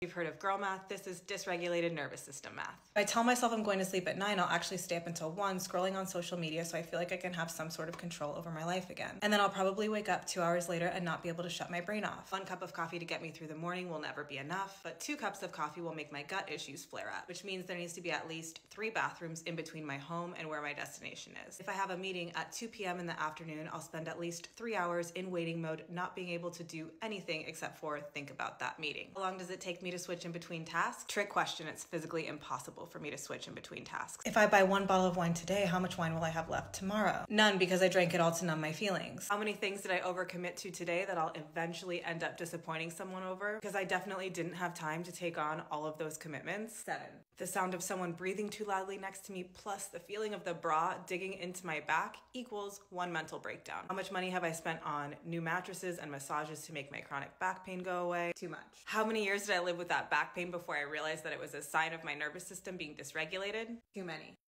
You've heard of girl math. This is dysregulated nervous system math. I tell myself I'm going to sleep at 9, I'll actually stay up until 1 scrolling on social media so I feel like I can have some sort of control over my life again. And then I'll probably wake up 2 hours later and not be able to shut my brain off. One cup of coffee to get me through the morning will never be enough, but two cups of coffee will make my gut issues flare up, which means there needs to be at least three bathrooms in between my home and where my destination is. If I have a meeting at 2 p.m. in the afternoon, I'll spend at least three hours in waiting mode, not being able to do anything except for think about that meeting. How long does it take me to switch in between tasks? Trick question, it's physically impossible for me to switch in between tasks. If I buy one bottle of wine today, how much wine will I have left tomorrow? None because I drank it all to numb my feelings. How many things did I overcommit to today that I'll eventually end up disappointing someone over? Because I definitely didn't have time to take on all of those commitments. Seven. The sound of someone breathing too loudly next to me, plus the feeling of the bra digging into my back, equals one mental breakdown. How much money have I spent on new mattresses and massages to make my chronic back pain go away? Too much. How many years did I live with that back pain before I realized that it was a sign of my nervous system being dysregulated? Too many.